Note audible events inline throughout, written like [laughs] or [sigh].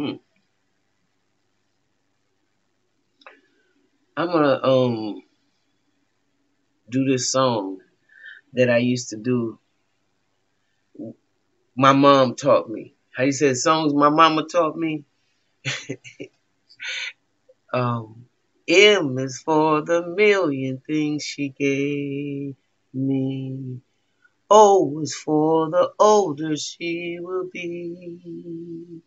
Hmm. I'm gonna um do this song that I used to do. My mom taught me. How you said songs my mama taught me? [laughs] um M is for the million things she gave me. O is for the older she will be.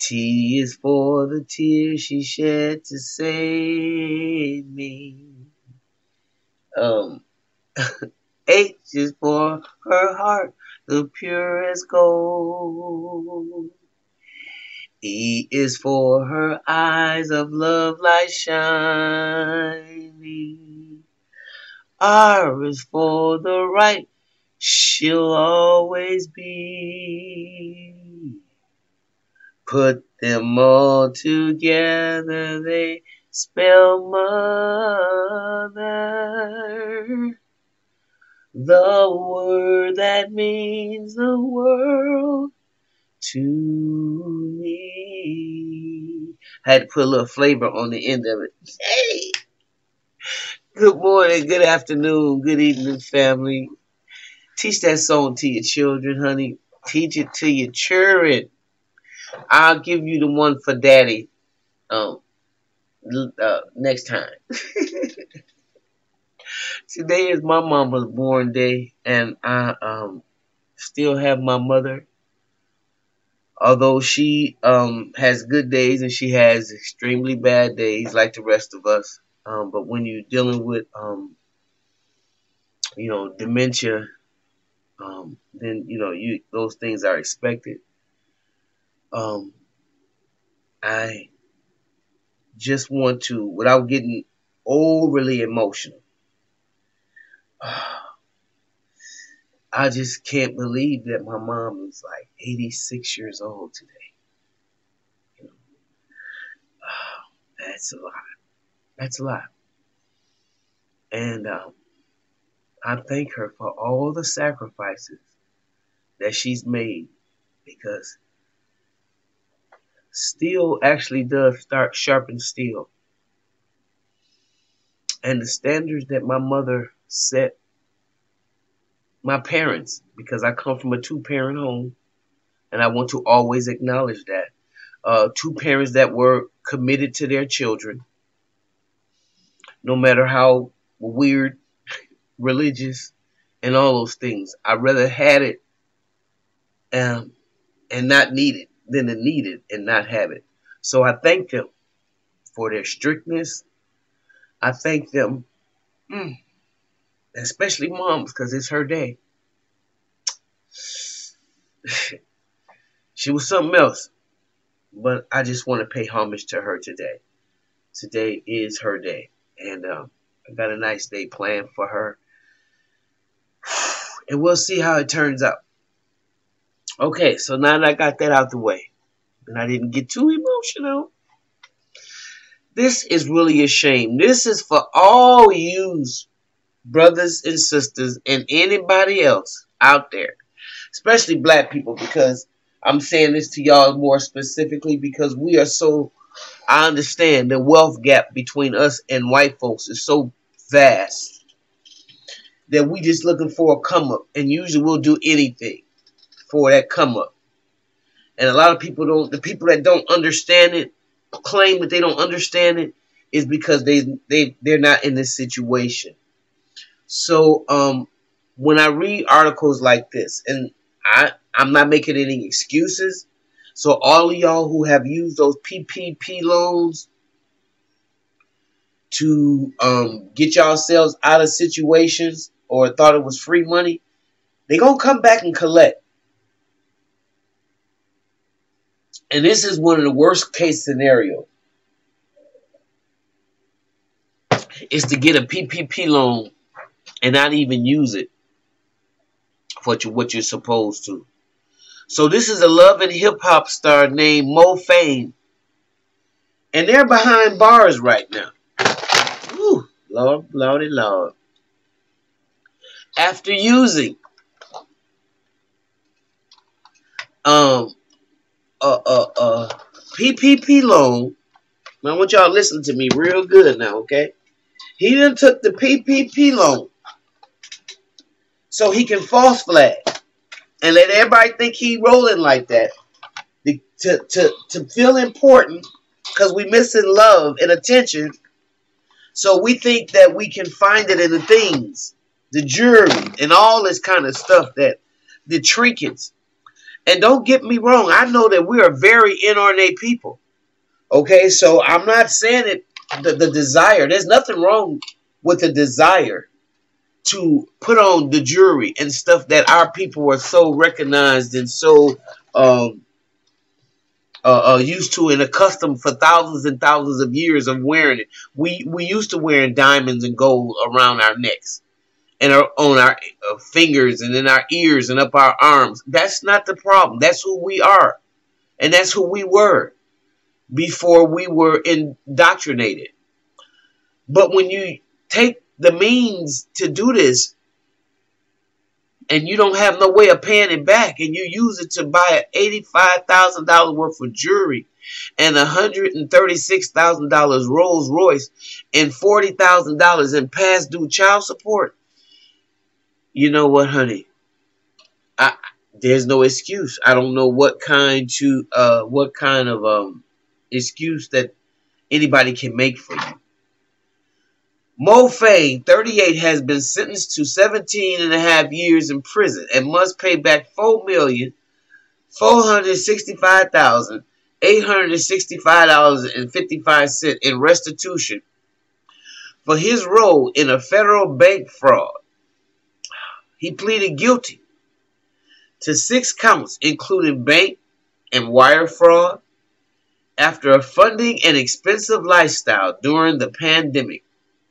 T is for the tears she shed to save me. Um, [laughs] H is for her heart, the purest gold. E is for her eyes of love light shining. R is for the right she'll always be. Put them all together, they spell mother. The word that means the world to me. Had to put a little flavor on the end of it. Hey! Good morning, good afternoon, good evening, family. Teach that song to your children, honey. Teach it to your children. I'll give you the one for daddy um uh, next time. [laughs] Today is my mama's born day and I um still have my mother. Although she um has good days and she has extremely bad days like the rest of us. Um but when you're dealing with um you know dementia um then you know you those things are expected. Um I just want to, without getting overly emotional, [sighs] I just can't believe that my mom is like 86 years old today. [sighs] That's a lot. That's a lot. And um, I thank her for all the sacrifices that she's made because steel actually does start sharpen steel. And the standards that my mother set, my parents, because I come from a two parent home, and I want to always acknowledge that. Uh, two parents that were committed to their children, no matter how weird, [laughs] religious, and all those things. I rather had it um, and not need it than to need it and not have it. So I thank them for their strictness. I thank them, mm, especially moms, because it's her day. she was something else, but I just want to pay homage to her today. Today is her day, and um, I got a nice day planned for her, [sighs] and we'll see how it turns out. Okay, so now that I got that out the way, and I didn't get too emotional, this is really a shame. This is for all you brothers and sisters and anybody else out there, especially black people, because I'm saying this to y'all more specifically because we are so, I understand the wealth gap between us and white folks is so vast that we just looking for a come up and usually we'll do anything for that come up. And a lot of people don't, the people that don't understand it, claim that they don't understand it, is because they, they, they're not in this situation. So, um, when I read articles like this, and I, I'm not making any excuses. So all of y'all who have used those PPP loans to um, get yourselves out of situations or thought it was free money, they gonna come back and collect. And this is one of the worst case scenarios. Is to get a PPP loan and not even use it for what, you, what you're supposed to. So this is a love and hip hop star named Mo Fayne. And they're behind bars right now. Ooh, Lord, Lordy, Lord. After using um a, a, a PPP loan. I want y'all to listen to me real good now, okay? He then took the PPP loan so he can false flag and let everybody think he rolling like that to, to, to feel important because we missing love and attention. So we think that we can find it in the things, the jewelry, and all this kind of stuff that the trinkets. And don't get me wrong, I know that we are very inordinate people. Okay, so I'm not saying it the, the desire. There's nothing wrong with the desire to put on the jewelry and stuff that our people are so recognized and so um, uh, uh, used to and accustomed for thousands and thousands of years of wearing it. We we used to wearing diamonds and gold around our necks and our, on our uh, fingers and in our ears and up our arms. That's not the problem. That's who we are, and that's who we were before we were indoctrinated. But when you take the means to do this and you don't have no way of paying it back and you use it to buy an $85,000 worth of jewelry and $136,000 Rolls Royce and $40,000 in past due child support, you know what, honey? I, there's no excuse. I don't know what kind to uh what kind of um excuse that anybody can make for you. Mo Fayne, 38, has been sentenced to 17 and a half years in prison and must pay back $465,865.55 in restitution for his role in a federal bank fraud. He pleaded guilty to six counts, including bank and wire fraud, after funding an expensive lifestyle during the pandemic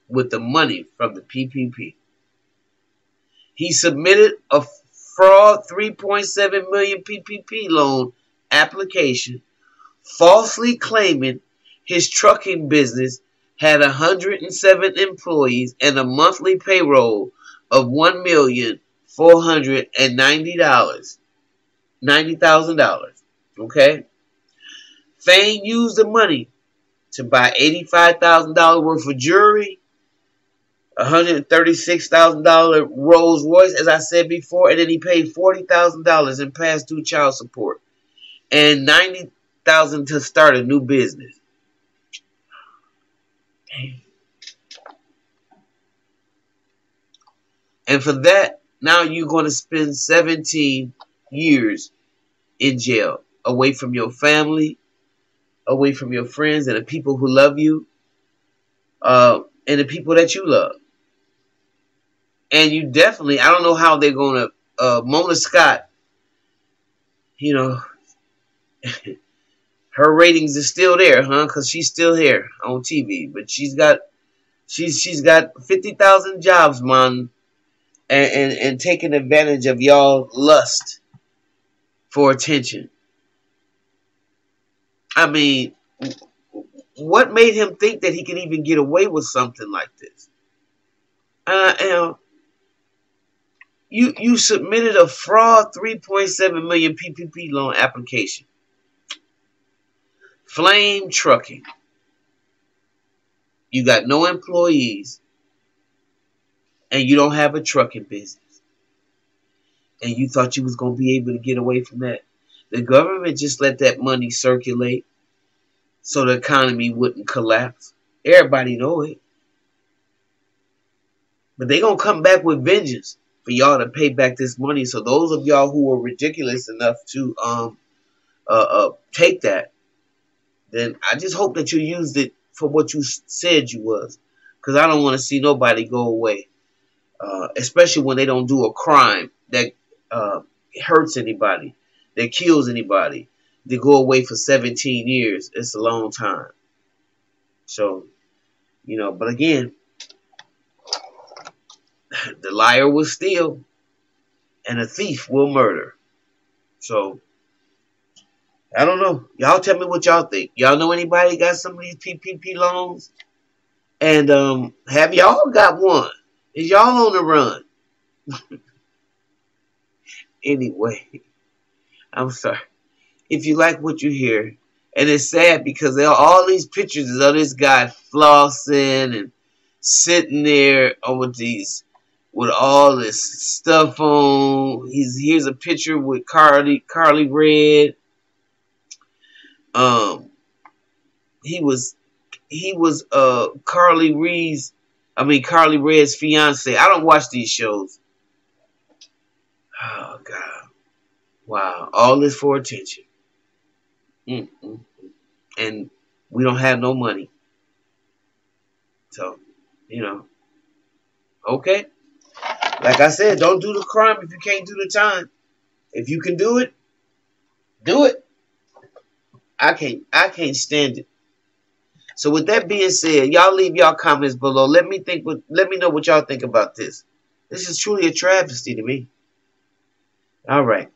with the money from the PPP. He submitted a fraud 3.7 million PPP loan application, falsely claiming his trucking business had 107 employees and a monthly payroll of one million four hundred and ninety dollars, ninety thousand dollars. Okay. Fayne used the money to buy eighty-five thousand dollars worth of jewelry $136,000 Rolls Royce, as I said before, and then he paid $40,000 in past due child support and 90,000 to start a new business. And for that, now you're going to spend 17 years in jail, away from your family, away from your friends and the people who love you, uh, and the people that you love. And you definitely, I don't know how they're going to, uh, Mona Scott, you know, [laughs] her ratings are still there, huh? Because she's still here on TV. But she's got, she's she's got 50,000 jobs, man. And, and, and taking advantage of y'all lust for attention. I mean, what made him think that he could even get away with something like this? Uh, you you you submitted a fraud 3.7 million PPP loan application. Flame trucking. You got no employees and you don't have a trucking business. And you thought you was going to be able to get away from that. The government just let that money circulate so the economy wouldn't collapse. Everybody know it. But they going to come back with vengeance for y'all to pay back this money. So those of y'all who are ridiculous enough to um uh, uh take that, then I just hope that you used it for what you said you was, because I don't want to see nobody go away, uh, especially when they don't do a crime that uh, hurts anybody, that kills anybody. They go away for 17 years. It's a long time. So, you know, but again, [sighs] the liar will steal and a thief will murder. So I don't know. Y'all tell me what y'all think. Y'all know anybody got some of these PPP loans? And um, have y'all got one? Is y'all on the run? [laughs] anyway, I'm sorry. if you like what you hear. And it's sad because there are all these pictures of this guy flossing and sitting there with these with all this stuff on. He's here's a picture with Karlie Karlie Redd. Um he was he was uh Karlie Redd's I mean Karlie Redd's fiance. I don't watch these shows. Oh God. Wow. All this for attention. Mm -mm. And we don't have no money. So, you know. Okay. Like I said, don't do the crime if you can't do the time. If you can do it, do it. I can't I can't stand it. So with that being said, y'all leave y'all comments below. Let me think what let me know what y'all think about this. This is truly a travesty to me. All right.